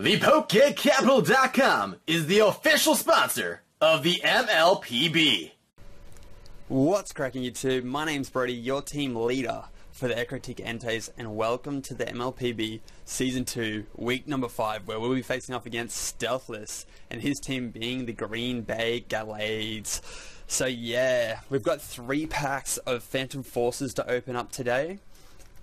ThePokeCapital.com is the official sponsor of the MLPB. What's cracking YouTube? My name's Brody, your team leader for the Ecruteak Enteis, and welcome to the MLPB Season 2, Week number 5, where we'll be facing off against Stealthless, and his team being the Green Bay Gallades. So yeah, we've got three packs of Phantom Forces to open up today.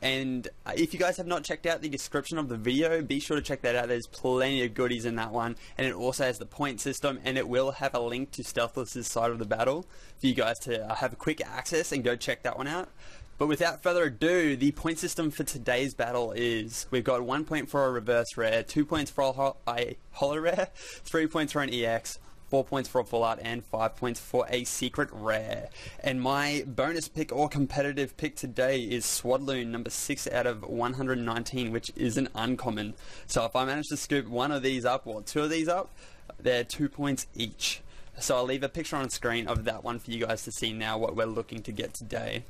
And uh, if you guys have not checked out the description of the video, be sure to check that out. There's plenty of goodies in that one. And it also has the point system, and it will have a link to Stealthless's side of the battle for you guys to uh, have a quick access and go check that one out. But without further ado, the point system for today's battle is we've got one point for a reverse rare, two points for a, a holo rare, three points for an EX, 4 points for a full art, and 5 points for a secret rare. And my bonus pick or competitive pick today is Swadloon, number 6 out of 119, which isn't uncommon. So if I manage to scoop one of these up, or two of these up, they're 2 points each. So I'll leave a picture on screen of that one for you guys to see now what we're looking to get today.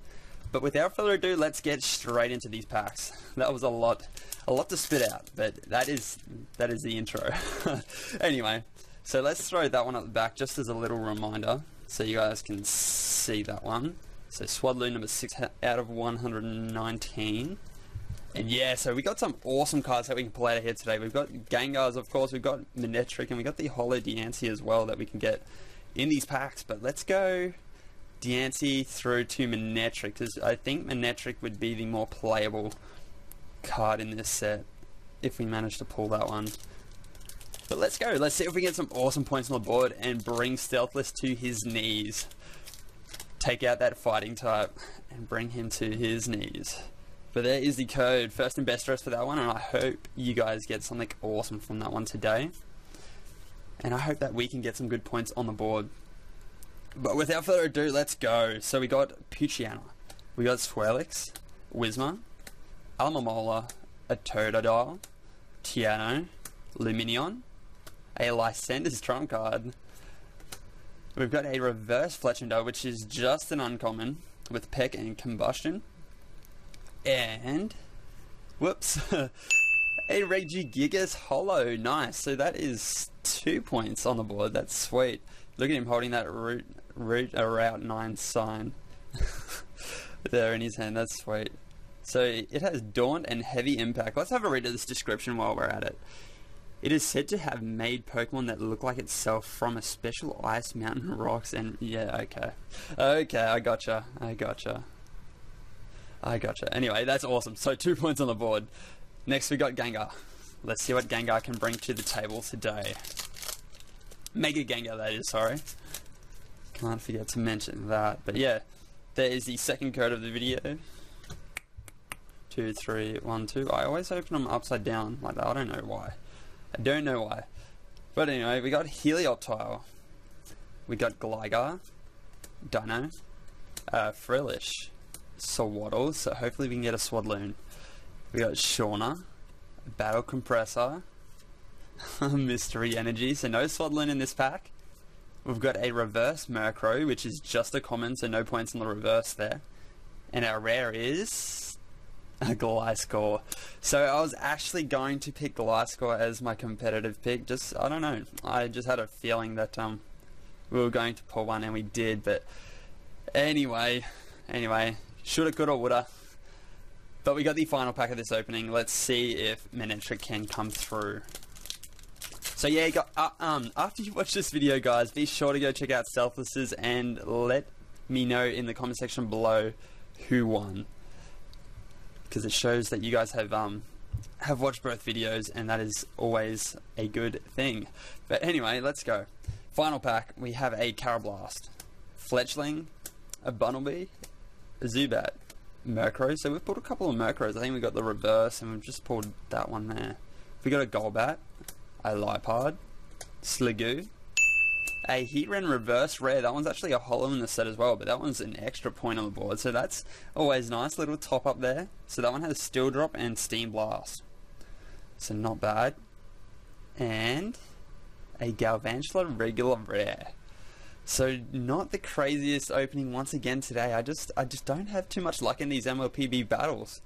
But without further ado, let's get straight into these packs. That was a lot, a lot to spit out, but that is that is the intro. anyway, so let's throw that one at the back just as a little reminder so you guys can see that one. So Swadloon number 6 out of 119. And yeah, so we got some awesome cards that we can pull out of here today. We've got Gengars, of course, we've got Manectric, and we've got the Holo Diancie as well that we can get in these packs. But let's go Diancie through to Manectric, because I think Manectric would be the more playable card in this set if we manage to pull that one. But let's go. Let's see if we get some awesome points on the board and bring Stealthless to his knees. Take out that fighting type and bring him to his knees. But there is the code. First and best dress for that one, and I hope you guys get something awesome from that one today. And I hope that we can get some good points on the board. But without further ado, let's go. So we got Poochyena, we got Swirlix, Whismur, Alomomola, a Totodile, Tiano, Lumineon, a Lysander's trump card. We've got a reverse Fletchinder, which is just an uncommon with Peck and Combustion. And, whoops, a Regigigas Holo. Nice. So that is two points on the board. That's sweet. Look at him holding that root, root a Route 9 sign there in his hand. That's sweet. So it has Daunt and Heavy Impact. Let's have a read of this description while we're at it. It is said to have made Pokemon that look like itself from a special ice mountain rocks and yeah, okay. Okay, I gotcha. I gotcha. I gotcha. Anyway, that's awesome. So two points on the board. Next we got Gengar. Let's see what Gengar can bring to the table today. Mega Gengar that is, sorry. Can't forget to mention that. But yeah, there is the second code of the video. Two, three, one, two. I always open them upside down like that. I don't know why. I don't know why. But anyway, we got Helioptile. We got Gligar, Dino, uh, Frillish, Sewaddle, so hopefully we can get a Swadloon. We got Shauna, Battle Compressor, Mystery Energy, so no Swadloon in this pack. We've got a Reverse Murkrow, which is just a common, so no points on the reverse there. And our rare is Gliscor. So I was actually going to pick Gliscor as my competitive pick. Just I don't know. I just had a feeling that um we were going to pull one and we did. But anyway, anyway, shoulda, coulda, woulda. But we got the final pack of this opening. Let's see if Manectric can come through. So yeah, got, uh, um, after you watch this video, guys, be sure to go check out Stealthless's and let me know in the comment section below who won because it shows that you guys have um, have watched both videos, and that is always a good thing. But anyway, let's go. Final pack, we have a Karrablast, Fletchling, a Bunnelby, a Zubat, Murkrow. So we've pulled a couple of Murkrows. I think we got the reverse, and we've just pulled that one there. We got a Golbat, a Liepard, Sliggoo, a Heatran reverse rare. That one's actually a holo in the set as well, but that one's an extra point on the board, so that's always nice. Little top up there. So that one has Steel Drop and Steam Blast. So not bad. And a Galvantula regular rare. So not the craziest opening once again today. I just I just don't have too much luck in these MLPB battles.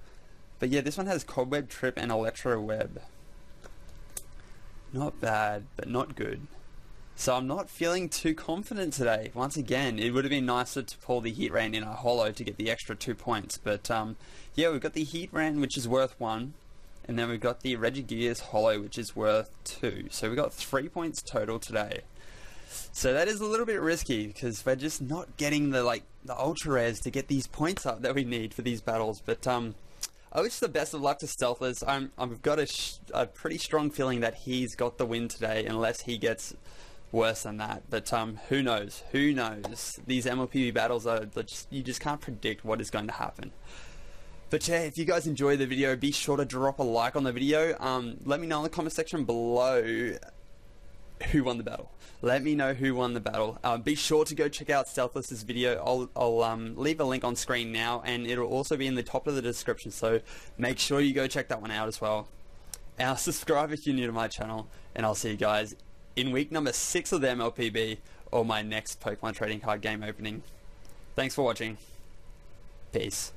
But yeah, this one has Cobweb Trip and Electro Web. Not bad, but not good. So I'm not feeling too confident today. Once again, it would have been nicer to pull the Heatran in a holo to get the extra two points. But um, yeah, we've got the Heatran, which is worth one. And then we've got the Regigigas holo, which is worth two. So we've got three points total today. So that is a little bit risky because we're just not getting the like the ultra rares to get these points up that we need for these battles. But um, I wish the best of luck to Stealthers. I'm I've got a, a pretty strong feeling that he's got the win today, unless he gets worse than that. But um, who knows? Who knows? These MLPB battles are just you just can't predict what is going to happen. But yeah, if you guys enjoyed the video, be sure to drop a like on the video. Um, let me know in the comment section below who won the battle. Let me know who won the battle. Uh, be sure to go check out Stealthless's video. I'll, I'll um, leave a link on screen now, and it'll also be in the top of the description. So make sure you go check that one out as well. And subscribe if you're new to my channel, and I'll see you guys in week number six of the MLPB or my next Pokemon trading card game opening. Thanks for watching. Peace.